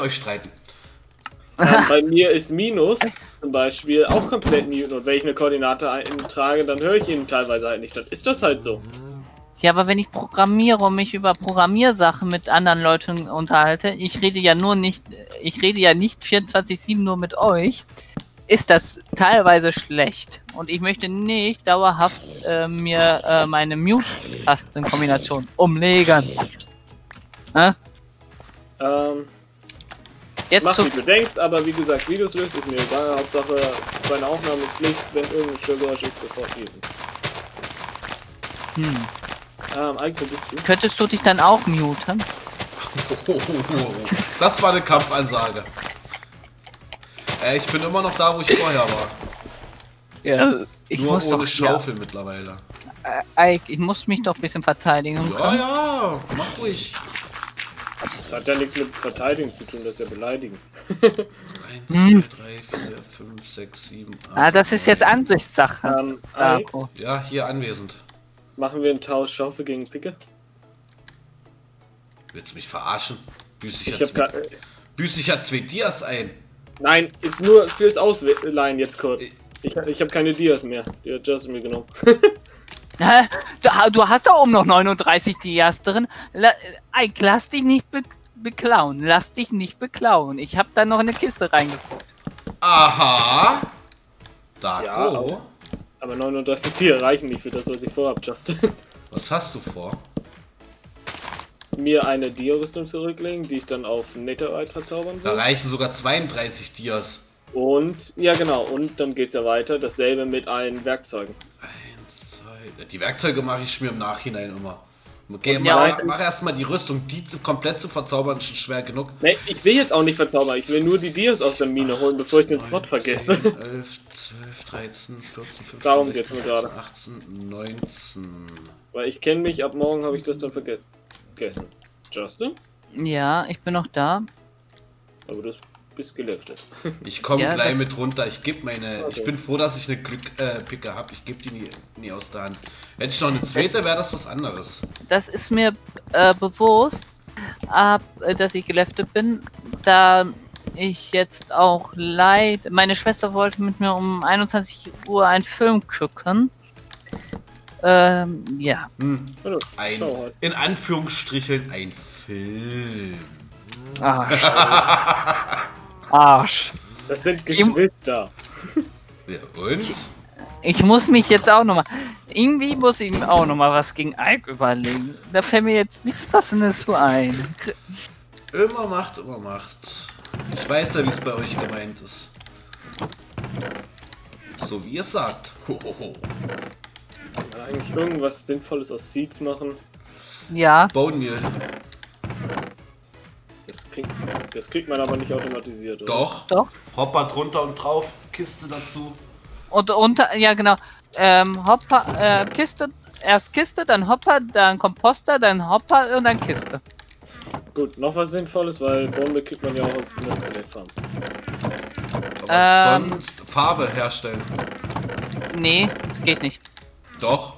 euch streiten. Ähm, bei mir ist Minus zum Beispiel auch komplett mute und wenn ich eine Koordinate eintrage, dann höre ich ihn teilweise halt nicht. Dann ist das halt so. Ja, aber wenn ich programmiere und mich über Programmiersachen mit anderen Leuten unterhalte, ich rede ja nur nicht, ich rede ja nicht 24-7 nur mit euch, ist das teilweise schlecht. Und ich möchte nicht dauerhaft äh, mir äh, meine Mute-Tastenkombination umlegen. Hä? Ähm, Jetzt mach wie du denkst, aber wie gesagt, Videos löst ist mir egal. Hauptsache bei einer Aufnahmepflicht, wenn irgendein Störgeräusch ist, sofort geben. hm. Ähm, Eiko, bist du? Könntest du dich dann auch muten? Das war eine Kampfansage. Äh, ich bin immer noch da, wo ich vorher war. Ja. Ich Nur muss ohne doch, Schaufel mittlerweile. Ja, äh, Ike, ich muss mich doch ein bisschen verteidigen Ja, können. ja, mach ruhig. Das hat ja nichts mit Verteidigen zu tun, das ist ja beleidigen. 1, Hm. 2, 3, 4, 5, 6, 7, 8. Ah, das ist jetzt Ansichtssache. Ähm, Darko. Ja, hier anwesend. Machen wir einen Tausch Schaufel gegen Picke? Willst du mich verarschen? Büß ich, Ich ja zwei, büß ich ja zwei Dias ein. Nein, ist nur fürs Ausleihen jetzt kurz. Ich, ich habe keine Dias mehr. Die hat Justin mir genommen. Hä? Du, hast da oben noch 39 Dias drin. Ike, lass dich nicht be beklauen. Lass dich nicht beklauen. Ich habe da noch eine Kiste reingeguckt. Aha. Ja, Darko. Aber- Aber 39 Tiere reichen nicht für das, was ich vorhab, Justin. Was hast du vor? Mir eine Dia-Rüstung zurücklegen, die ich dann auf Netherite verzaubern Da will. reichen sogar 32 Dias. Und, ja genau, und dann geht's ja weiter. Dasselbe mit allen Werkzeugen. Eins, zwei. Die Werkzeuge mache ich mir im Nachhinein immer. Okay, Ja, mach, mach erstmal die Rüstung. Die komplett zu verzaubern ist schon schwer genug. Ne, ich will jetzt auch nicht verzaubern. Ich will nur die Dias aus der Mine holen, bevor ich den Spot 9, vergesse. 10, 11, 12, 13, 14, 15, Darum 16, geht's mir 17, gerade. 18, 19. Weil ich kenne mich, ab morgen habe ich das dann verge vergessen. Justin? Ja, ich bin noch da. Aber du bist gelüftet. Ich komme Ja, gleich mit runter. Ich gebe meine. Ich Okay. bin froh, dass ich eine Glückpicke äh, habe. Ich gebe die nie, nie aus der Hand. Hätte ich noch eine zweite, wäre das was anderes. Das ist mir äh, bewusst, ab, äh, dass ich geleftet bin, da ich jetzt auch leid. Meine Schwester wollte mit mir um 21 Uhr einen Film gucken. Ähm, ja. Hm. Hallo, Ein, in Anführungsstrichen, ein Film. Arsch. Arsch. Das sind Geschwister. Ja, und? Ich muss mich jetzt auch nochmal. Irgendwie muss ich mir auch nochmal was gegen Ike überlegen. Da fällt mir jetzt nichts Passendes zu ein. Immer macht, immer macht. Ich weiß ja, wie es bei euch gemeint ist. So wie ihr sagt. Hohoho. Kann man eigentlich irgendwas Sinnvolles aus Seeds machen? Ja. Das kriegt, das kriegt man aber nicht automatisiert, oder? Doch. doch. Hopper drunter und drauf. Kiste dazu. Und unter, ja genau. Ähm, Hopper, äh, Kiste, erst Kiste, dann Hopper, dann Komposter, dann Hopper und dann Kiste. Gut, noch was Sinnvolles, weil Bombe kriegt man ja auch aus der Skeletfarm. Aber Ähm. sonst Farbe herstellen. Nee, das geht nicht. Doch.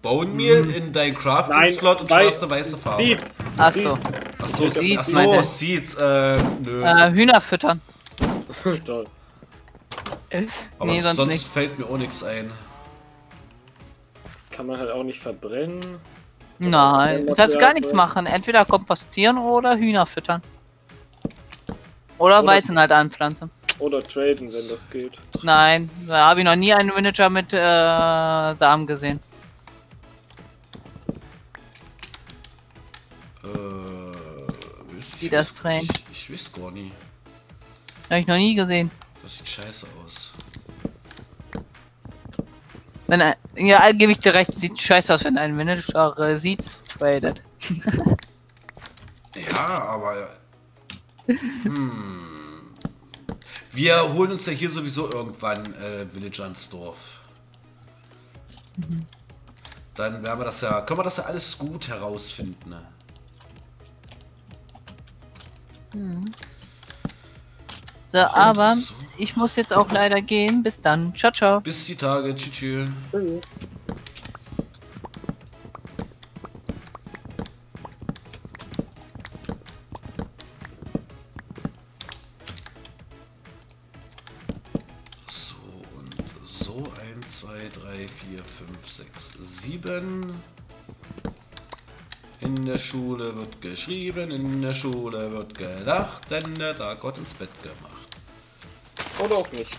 Bone Meal in dein Crafting-Slot und weil- schwarze weiße Farbe. Seeds! Achso. Achso, Seeds, ach so. Seeds. Äh, nö. Äh, Hühner füttern. Toll. Ist? Aber nee, sonst, sonst nicht. fällt mir auch nichts ein. Kann man halt auch nicht verbrennen. Nein, du kannst gar nichts machen. Entweder kompostieren oder Hühner füttern. Oder Oder- Weizen halt anpflanzen. Oder traden, wenn das geht. Nein, da habe ich noch nie einen Manager mit äh, Samen gesehen. Die ich das weiß- drehen. Ich, ich weiß gar nicht. Habe ich noch nie gesehen. Das sieht scheiße aus. Wenn ein, ja, gebe ich dir recht, sieht scheiße aus, wenn ein Manager äh, Seeds tradet. Ja, aber. Hm. Wir holen uns ja hier sowieso irgendwann äh, Villager ins Dorf. Dann werden wir das ja. Können wir das ja alles gut herausfinden. Ne? So, aber So. ich muss jetzt auch leider gehen. Bis dann. Ciao, ciao. Bis die Tage. Tschüss. tschüss. Der Schule wird geschrieben, in der Schule wird gelacht, denn der Tag wird ins Bett gemacht. Oder auch nicht.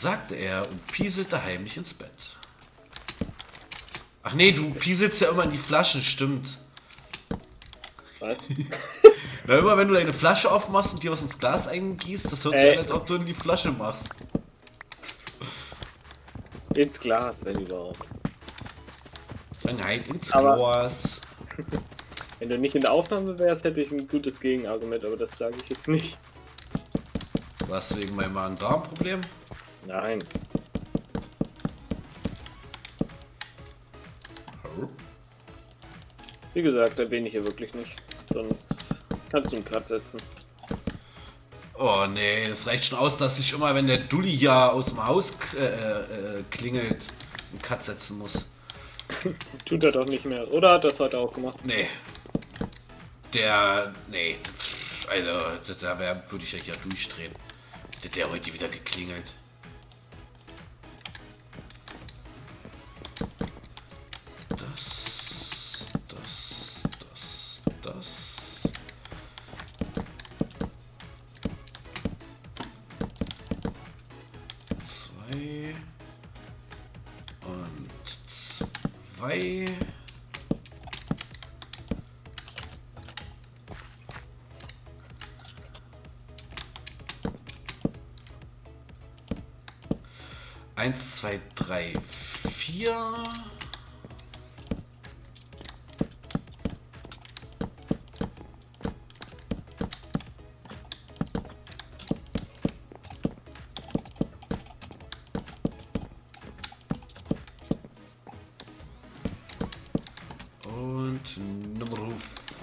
sagte er und pieselte heimlich ins Bett. Ach nee, du pieselst ja immer in die Flaschen, stimmt. Was? Na, immer wenn du deine Flasche aufmachst und dir was ins Glas eingießt, das hört sich Ey. an, als ob du in die Flasche machst. Ins Glas, wenn überhaupt. Halt ins Glas. Wenn du nicht in der Aufnahme wärst, hätte ich ein gutes Gegenargument, aber das sage ich jetzt nicht. Was wegen meinem Magen-Darm-Problem? Nein. Wie gesagt, erwähne ich hier wirklich nicht. Sonst kannst du einen Cut setzen. Oh nee, das reicht schon aus, dass ich immer, wenn der Dulli hier aus dem Haus äh, äh, klingelt, einen Cut setzen muss. Tut er doch nicht mehr. Oder hat er das heute auch gemacht? Nee. Der. Nee. Also, da- würde ich ja durchdrehen. Hätte der heute wieder geklingelt. Und Nummer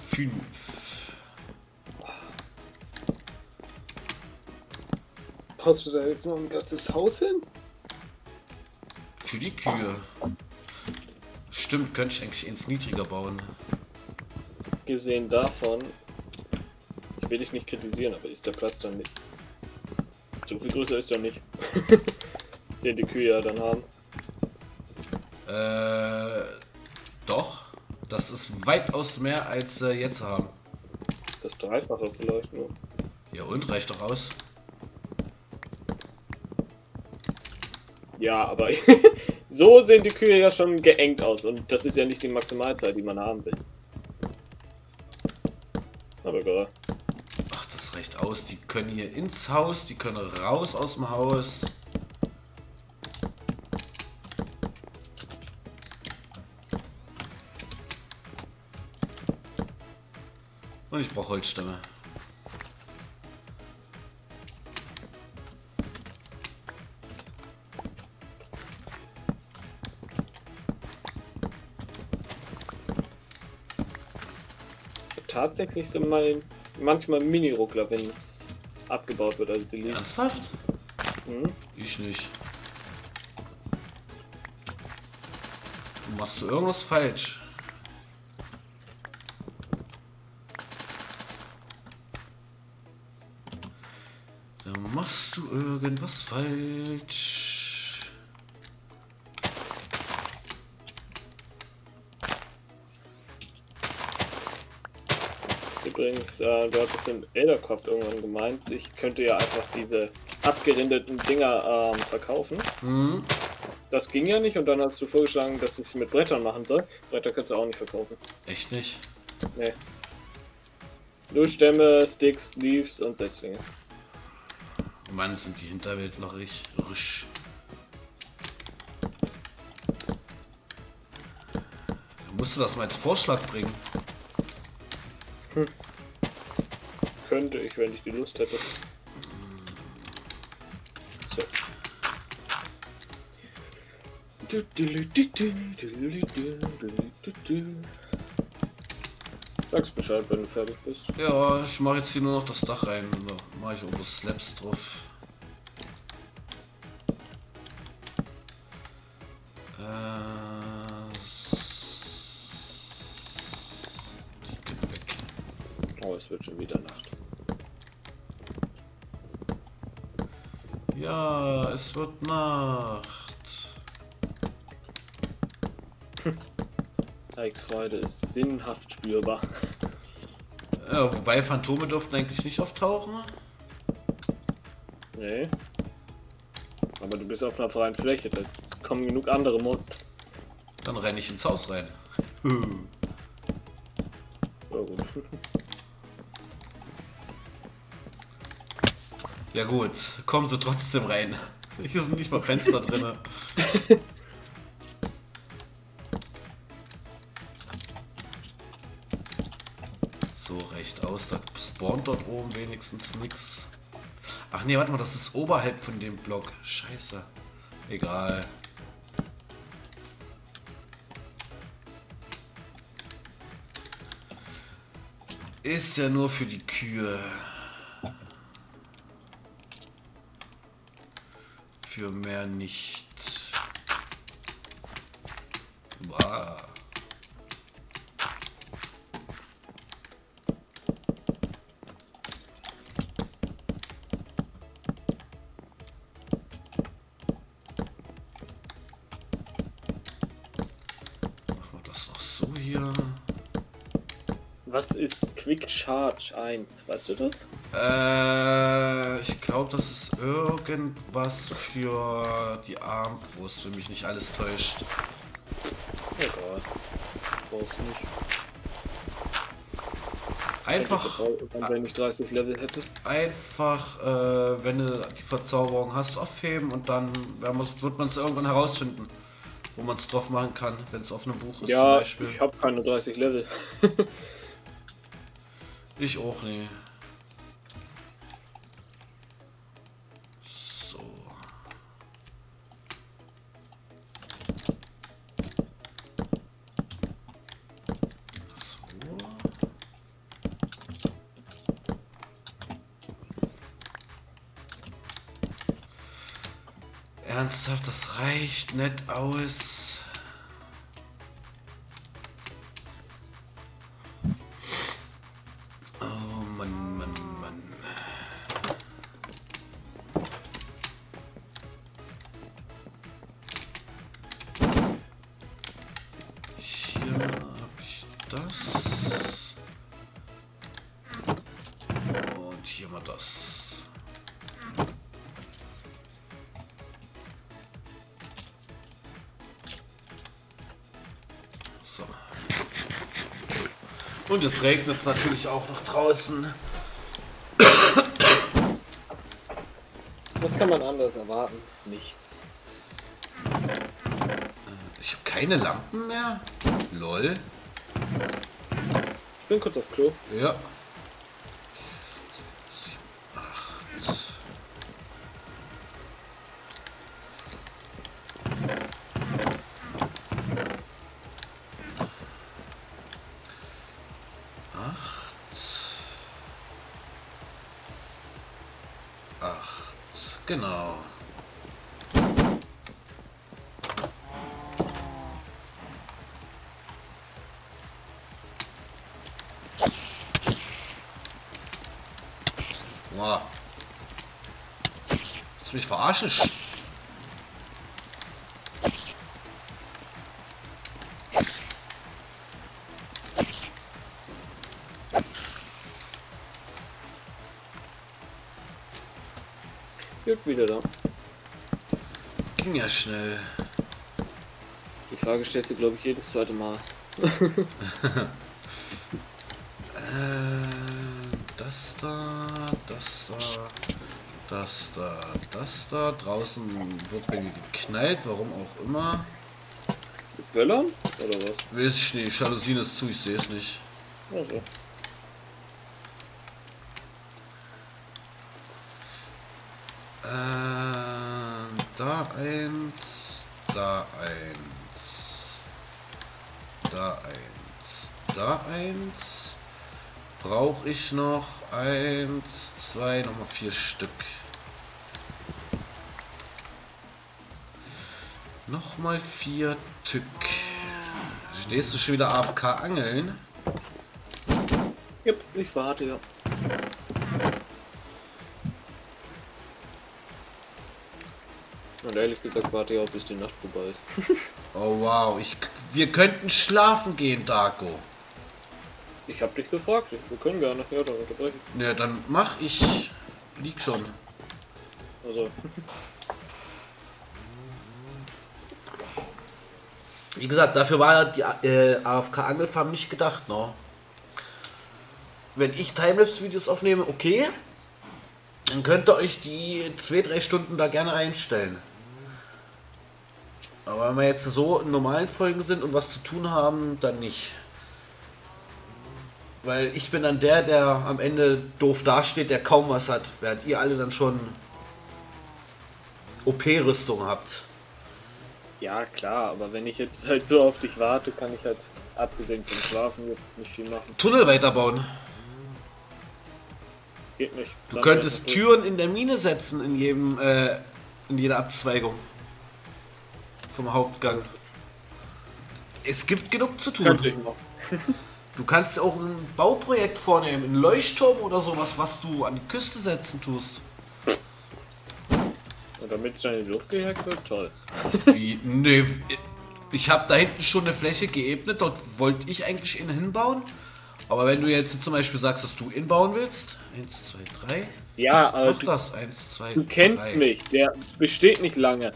fünf. Hast du da jetzt noch ein ganzes Haus hin? Für die Kühe. Stimmt, könnte ich eigentlich ins Niedriger bauen. Gesehen davon, ich will dich nicht kritisieren, aber ist der Platz dann nicht. So viel größer ist er nicht. Den die Kühe ja dann haben. Äh. Das ist weitaus mehr, als äh, jetzt haben. Das Dreifache vielleicht nur. Ja, und reicht doch aus. Ja, aber so sehen die Kühe ja schon geengt aus und das ist ja nicht die Maximalzahl, die man haben will. Aber egal. Ach, das reicht aus. Die können hier ins Haus, die können raus aus dem Haus. Und ich brauche Holzstämme. Tatsächlich so mal manchmal Mini-Ruckler, wenn es abgebaut wird, also beliebt. Ernsthaft? Mhm. Ich nicht. Du machst du irgendwas falsch. Da machst du irgendwas falsch. Übrigens, äh, du hattest in Eldercraft irgendwann gemeint, ich könnte ja einfach diese abgerindeten Dinger ähm, verkaufen. Hm? Das ging ja nicht und dann hast du vorgeschlagen, dass ich es mit Brettern machen soll. Bretter kannst du auch nicht verkaufen. Echt nicht? Nee. Nur Stämme, Sticks, Leaves und Setzlinge. Mann, sind die Hinterwäldlerisch. Risch. Da musst du das mal als Vorschlag bringen. Könnte ich, wenn ich die Lust hätte. So. Sag's Bescheid, wenn du fertig bist. Ja, ich mache jetzt hier nur noch das Dach rein. Da mache ich oben Slabs drauf. Äh. Oh, es wird schon wieder Nacht. Ja, es wird Nacht. Ikes Freude ist sinnhaft spürbar. Ja, wobei Phantome dürften eigentlich nicht auftauchen. Nee. Aber du bist auf einer freien Fläche, da kommen genug andere Mobs. Dann renne ich ins Haus rein. Ja, gut. Ja gut, kommen sie trotzdem rein. Hier sind nicht mal Fenster drin. wenigstens nix. Ach nee, warte mal, das ist oberhalb von dem Block. Scheiße. Egal. Ist ja nur für die Kühe. Für mehr nicht. Wow. Charge 1? Weißt du das? Äh, ich glaube, das ist irgendwas für die Armbrust, wenn mich nicht alles täuscht. Egal. Brauchst nicht. Einfach, Dann, wenn ich 30 Level hätte. einfach, äh, wenn du die Verzauberung hast, aufheben und dann wird man es irgendwann herausfinden, wo man es drauf machen kann, wenn es auf einem Buch ist zum Ja, Beispiel. ich habe keine 30 Level. Ich auch nie. So. So. Ernsthaft, das reicht nicht aus. Das. Und hier mal das. So. Und jetzt regnet es natürlich auch noch draußen. Was kann man anders erwarten? Nichts. Ich habe keine Lampen mehr. Lol. Ich bin kurz auf Klo. Ja. Acht. Acht. Genau. Mich verarschen? Gut, wieder da. Ging ja schnell. Die Frage stellt sich, glaube ich, jedes zweite Mal. da. Draußen wird bei mir geknallt, warum auch immer. Mit Böllern? Oder was? Weiß ich nicht, Jalousien ist zu, ich sehe es nicht. Also. Äh, da eins, da eins, da eins, da eins, brauche ich noch eins, zwei, nochmal vier Stück. Nochmal vier Stück. Stehst du schon wieder AFK angeln? Yep, ich warte, ja. Und ehrlich gesagt warte ich auch, bis die Nacht vorbei ist. Oh wow, ich, wir könnten schlafen gehen, Darko. Ich hab dich gefragt, wir können gar nicht, ja, dann unterbrechen. Ne, dann mach ich. Lieg schon. Also, Wie gesagt, dafür war die äh, AFK-Angelfarm nicht gedacht, ne? Wenn ich Timelapse-Videos aufnehme, okay. Dann könnt ihr euch die 2-3 Stunden da gerne einstellen. Aber wenn wir jetzt so in normalen Folgen sind und was zu tun haben, dann nicht. Weil ich bin dann der, der am Ende doof dasteht, der kaum was hat, während ihr alle dann schon OP-Rüstung habt. Ja klar, aber wenn ich jetzt halt so auf dich warte, kann ich halt, abgesehen vom Schlafen, jetzt nicht viel machen. Tunnel weiterbauen. Geht nicht. Du Sand könntest Türen in der Mine setzen in jedem, äh, in jeder Abzweigung. Vom Hauptgang. Es gibt genug zu tun. Du kannst auch ein Bauprojekt vornehmen, einen Leuchtturm oder sowas, was du an die Küste setzen tust. Und damit es dann in die Luft gejagt wird, toll. Wie, nee, ich habe da hinten schon eine Fläche geebnet, dort wollte ich eigentlich innen hinbauen. Aber wenn du jetzt zum Beispiel sagst, dass du innen bauen willst, 1, 2, 3, Ja, aber mach du, das, 1, 2, du kennst 3. mich, der besteht nicht lange.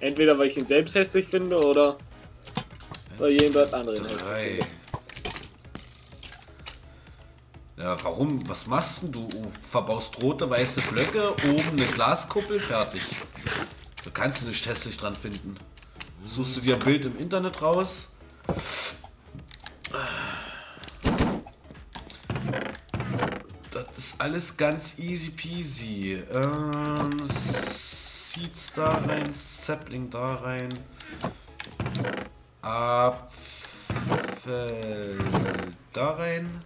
Entweder weil ich ihn selbst hässlich finde oder weil jemand anderen hässlich Drei. Ja, warum? Was machst denn du? Verbaust rote, weiße Blöcke, oben eine Glaskuppel, fertig. Da kannst du nicht hässlich dran finden. Suchst du dir ein Bild im Internet raus. Das ist alles ganz easy peasy. Ähm, Seeds da rein, Sapling da rein. Apfel da rein.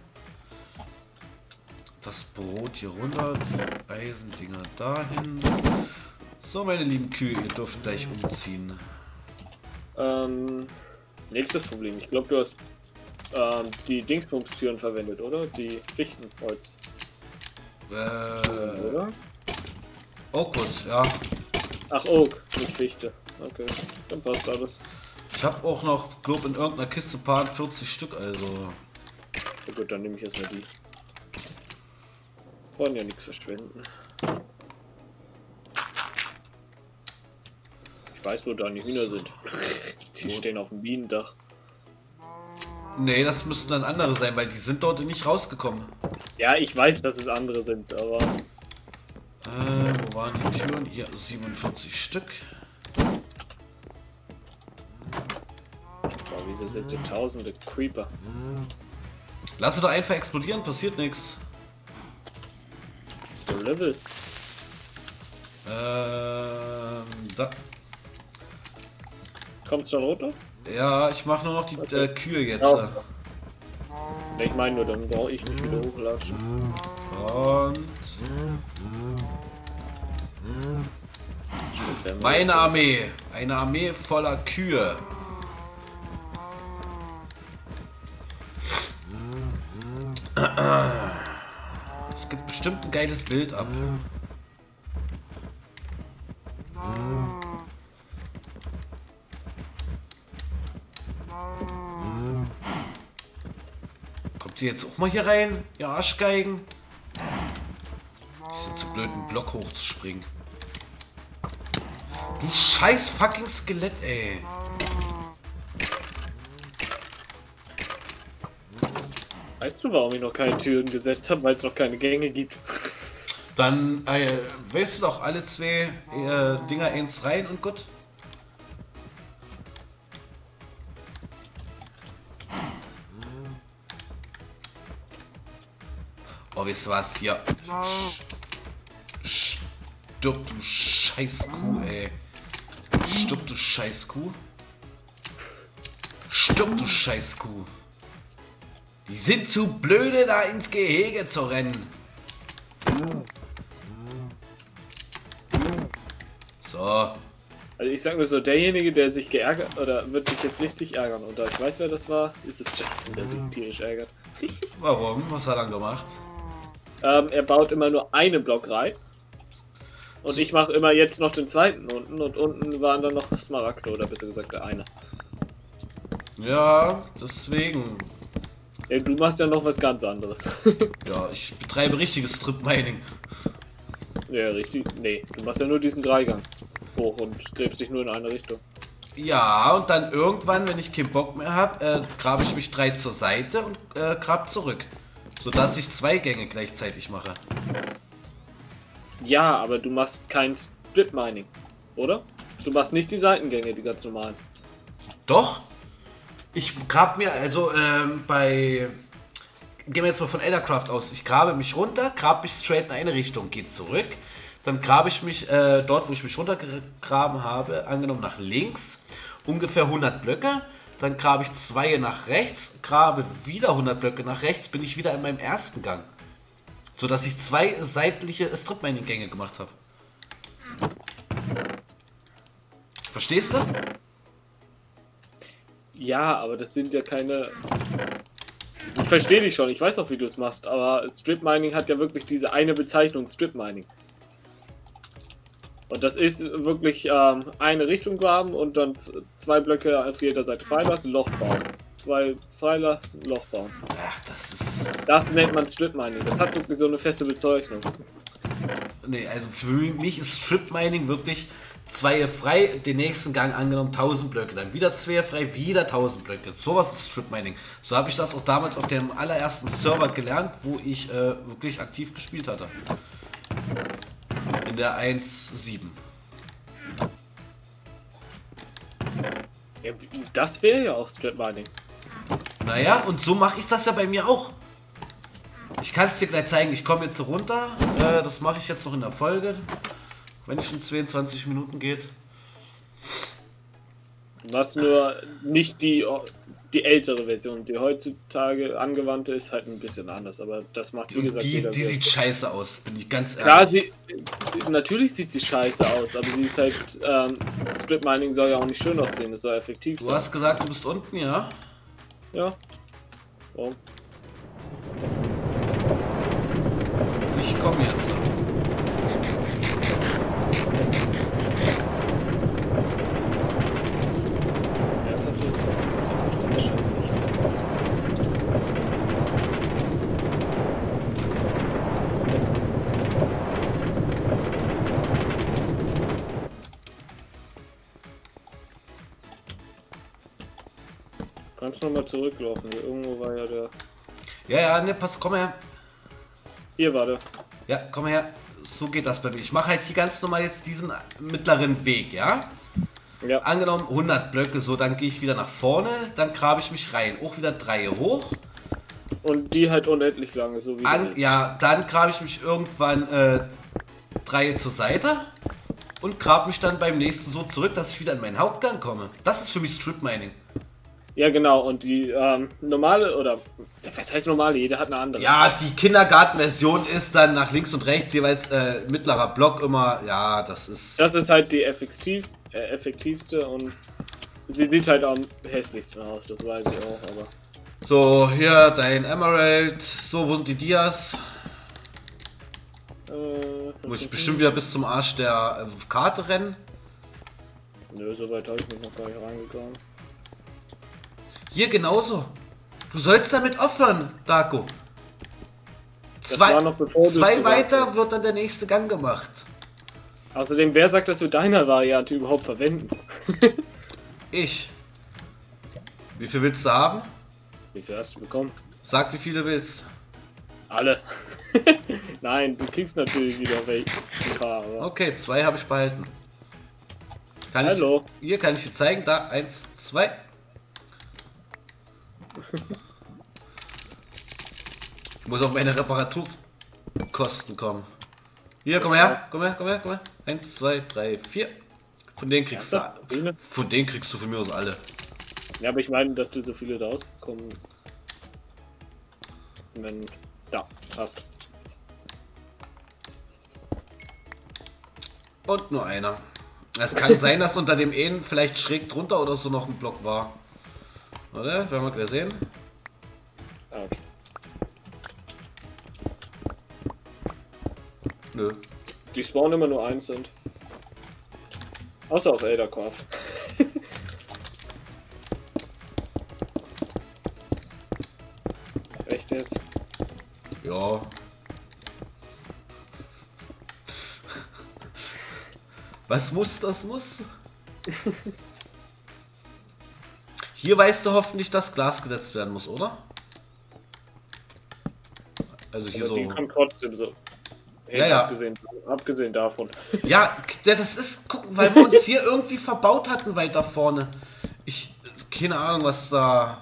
Das Brot hier runter, die Eisendinger dahin. So, meine lieben Kühe, ihr dürft gleich umziehen. Ähm, nächstes Problem. Ich glaube, du hast ähm, die Dingsbums-Türen verwendet, oder? Die Fichtenholz, Äh, oder? Oakwood, ja. Ach, Oak, nicht Fichte. Okay, dann passt alles. Ich habe auch noch, glaub in irgendeiner Kiste paar 40 Stück, also. Na gut, dann nehme ich erstmal die. Wollen ja nichts verschwenden. Ich weiß, wo deine Hühner sind. Die stehen auf dem Bienendach. Nee, das müssten dann andere sein, weil die sind dort nicht rausgekommen. Ja, ich weiß, dass es andere sind, aber Äh, wo waren die Türen? Hier 47 Stück. boah, wieso sind denn tausende Creeper? Lass sie doch einfach explodieren, passiert nichts. Level. Ähm, da. Kommt's schon runter? Ja, ich mache nur noch die äh, Kühe jetzt. Ja. äh. Ne, Ich meine nur, dann brauche ich nicht wieder hochlatschen. Und meine Armee. Eine Armee voller Kühe. Bestimmt ein geiles Bild ab. Kommt ihr jetzt auch mal hier rein, ihr Arschgeigen? Die sind zu blöd, einen Block hochzuspringen. Du scheiß fucking Skelett, ey. Weißt du, warum ich noch keine Türen gesetzt habe? Weil es noch keine Gänge gibt. Dann äh, weißt du doch alle zwei äh, Dinger eins rein und gut. Oh, weißt du was? Hier. Stirb, du scheiß Kuh, ey. Stirb, du scheiß Kuh. Stirb, du scheiß Kuh. Die sind zu blöde, da ins Gehege zu rennen. So. Also ich sag nur so, derjenige, der sich geärgert, oder wird sich jetzt richtig ärgern. Und da ich weiß, wer das war, ist es Justin, der sich tierisch ärgert. Warum? Was hat er dann gemacht? Ähm, er baut immer nur einen Block rein. Und ich mache immer jetzt noch den zweiten unten und unten waren dann noch Smaragde oder besser gesagt der eine. Ja, deswegen. Ja, du machst ja noch was ganz anderes. Ja, ich betreibe richtiges Strip-Mining. ja, richtig. Nee, du machst ja nur diesen Dreigang hoch und gräbst dich nur in eine Richtung. Ja, und dann irgendwann, wenn ich keinen Bock mehr habe, äh, grabe ich mich drei zur Seite und äh, grab zurück. Sodass ich zwei Gänge gleichzeitig mache. Ja, aber du machst kein Split Mining, oder? Du machst nicht die Seitengänge, die ganz normalen. Doch. Ich grab mir, also ähm, bei. Gehen wir jetzt mal von Eldercraft aus. Ich grabe mich runter, grab mich straight in eine Richtung, gehe zurück. Dann grabe ich mich äh, dort, wo ich mich runtergegraben habe, angenommen nach links, ungefähr 100 Blöcke. Dann grabe ich zwei nach rechts, grabe wieder 100 Blöcke nach rechts, bin ich wieder in meinem ersten Gang. Sodass ich zwei seitliche Strip-Mining-Gänge gemacht habe. Verstehst du? Ja, aber das sind ja keine. Ich verstehe dich schon, ich weiß auch, wie du es machst, aber Strip Mining hat ja wirklich diese eine Bezeichnung, Strip Mining. Und das ist wirklich ähm, eine Richtung graben und dann zwei Blöcke auf jeder Seite freilassen, Loch bauen. Zwei freilassen, Loch bauen. Ach, das ist. Das nennt man Strip Mining. Das hat wirklich so eine feste Bezeichnung. Nee, also für mich ist Strip Mining wirklich zwei frei, den nächsten Gang angenommen 1000 Blöcke, dann wieder zwei frei, wieder 1000 Blöcke. Sowas ist Strip Mining. So habe ich das auch damals auf dem allerersten Server gelernt, wo ich äh, wirklich aktiv gespielt hatte. In der 1.7. Ja, das wäre ja auch Strip Mining. Naja, und so mache ich das ja bei mir auch. Ich kann es dir gleich zeigen. Ich komme jetzt runter. Äh, das mache ich jetzt noch in der Folge. Wenn es schon 22 Minuten geht. Was nur nicht die, die ältere Version, die heutzutage angewandte ist, halt ein bisschen anders. Aber das macht, wie gesagt, die, die sieht scheiße aus, bin ich ganz ehrlich. Klar, sie, natürlich sieht sie scheiße aus, aber sie ist halt, ähm, Split Mining soll ja auch nicht schön aussehen, es soll effektiv Du sein. hast gesagt, du bist unten, ja? Ja. Warum? Ich komme jetzt. Kannst nochmal zurücklaufen, irgendwo war ja der. Ja, ja, ne, pass, komm her. Hier war der. Ja, komm her. So geht das bei mir. Ich mache halt hier ganz normal jetzt diesen mittleren Weg, ja? Ja. Angenommen 100 Blöcke, so, dann gehe ich wieder nach vorne, dann grabe ich mich rein. Auch wieder drei hoch. Und die halt unendlich lange, so wie An, jetzt. ja, dann grabe ich mich irgendwann äh, drei zur Seite und grabe mich dann beim nächsten so zurück, dass ich wieder in meinen Hauptgang komme. Das ist für mich Strip Mining. Ja, genau. Und die ähm, normale, oder was heißt normale? Jeder hat eine andere. Ja, die Kindergartenversion ist dann nach links und rechts jeweils äh, mittlerer Block immer. Ja, das ist. Das ist halt die effektivste, äh, effektivste und sie sieht halt am hässlichsten aus, das weiß ich auch, aber. So, hier dein Emerald. So, wo sind die Dias? Äh, Muss ich bestimmt wieder bis zum Arsch der äh, Karte rennen. Nö, so weit habe ich mich noch gar nicht reingegangen. Hier genauso. Du sollst damit aufhören, Darko. Zwei, zwei weiter hast. wird dann der nächste Gang gemacht. Außerdem, wer sagt, dass wir deine Variante überhaupt verwenden? Ich. Wie viel willst du haben? Wie viel hast du bekommen? Sag, wie viel du willst. Alle. Nein, du kriegst natürlich wieder welche. Paar. Okay, zwei habe ich behalten. Kann Hallo. Ich, hier kann ich dir zeigen. Da, eins, zwei. Ich muss auf meine Reparaturkosten kommen. Hier, komm her, komm her, komm her, komm her. Eins, zwei, drei, vier. Von denen kriegst Ernsthaft? du. Von denen kriegst du von mir aus alle. Ja, aber ich meine, dass du so viele da rausbekommen. Wenn. Da, passt. Und nur einer. Es kann sein, dass unter dem Ehen vielleicht schräg drunter oder so noch ein Block war. Oder? Werden wir gleich sehen. Autsch. Nö. Die spawnen immer nur einzeln. Außer auf Eldercraft. Echt jetzt? Ja. Was muss, das muss. Hier weißt du hoffentlich, dass Glas gesetzt werden muss, oder? Also hier die so. kommt trotzdem so. Hey, Ja, ja. Abgesehen, abgesehen davon. Ja, das ist, weil wir uns hier irgendwie verbaut hatten weiter vorne. Ich, keine Ahnung, was da.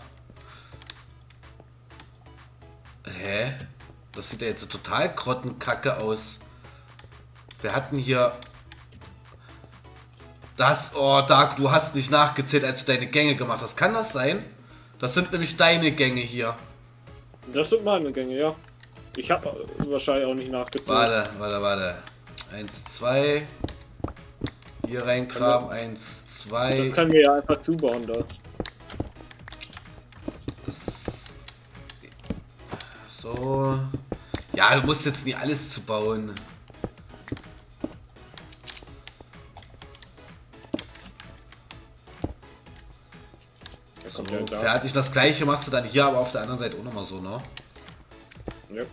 Hä? Das sieht ja jetzt so total grottenkacke aus. Wir hatten hier. Das, oh, Dark, du hast nicht nachgezählt, als du deine Gänge gemacht hast. Kann das sein? Das sind nämlich deine Gänge hier. Das sind meine Gänge, ja. Ich habe wahrscheinlich auch nicht nachgezählt. Warte, warte, warte. Eins, zwei. Hier reingraben. Eins, zwei. Das können wir ja einfach zubauen da. So. Ja, du musst jetzt nie alles zu bauen. So, ja da. fertig. Das gleiche machst du dann hier, aber auf der anderen Seite auch nochmal so, ne? Ja. Äh.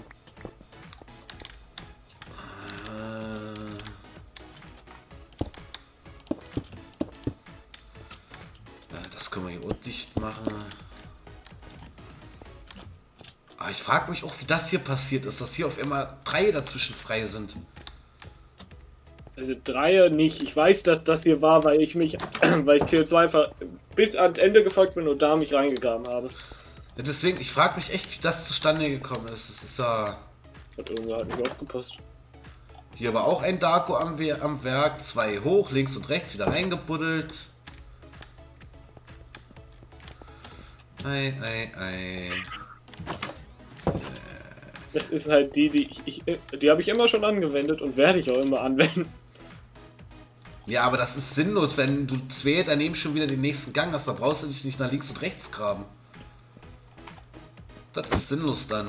Ja, das können wir hier auch dicht machen. Aber ich frage mich auch, wie das hier passiert ist, dass hier auf einmal drei dazwischen frei sind. Also Dreier nicht. Ich weiß, dass das hier war, weil ich mich, weil ich CO2 einfach bis ans Ende gefolgt bin und da mich reingegraben habe. Ja, deswegen, ich frage mich echt, wie das zustande gekommen ist. Das ist ja. Hat irgendwer hat nicht aufgepasst. Hier war auch ein Darko am, We am Werk. Zwei hoch, links und rechts wieder reingebuddelt. Ei, ei, ei. Das ist halt die, die ich, ich die habe ich immer schon angewendet und werde ich auch immer anwenden. Ja, aber das ist sinnlos, wenn du zwei daneben schon wieder den nächsten Gang hast. Da brauchst du dich nicht nach links und rechts graben. Das ist sinnlos dann.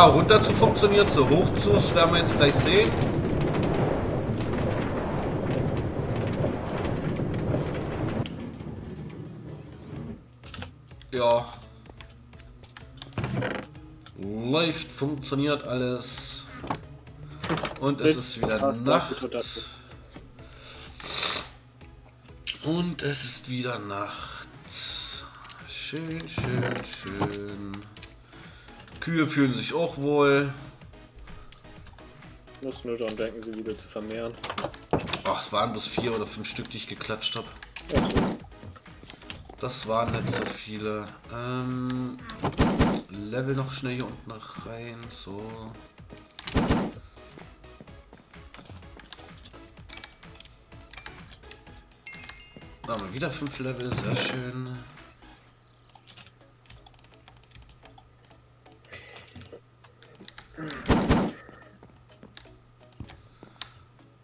Ja, runter zu funktioniert, so hoch zu, das werden wir jetzt gleich sehen. Ja. Läuft, funktioniert alles. Und es ist wieder Nacht. Und es ist wieder Nacht. Schön, schön, schön. Kühe fühlen sich auch wohl. Muss nur daran denken, sie wieder zu vermehren. Ach, es waren bloß vier oder fünf Stück, die ich geklatscht habe. So. Das waren nicht so viele. Ähm, Level noch schnell hier unten rein. So. Da haben wir wieder fünf Level, sehr schön.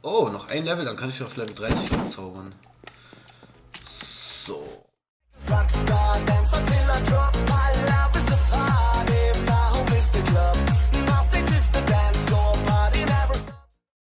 Oh, noch ein Level, dann kann ich auf Level 30 verzaubern. So.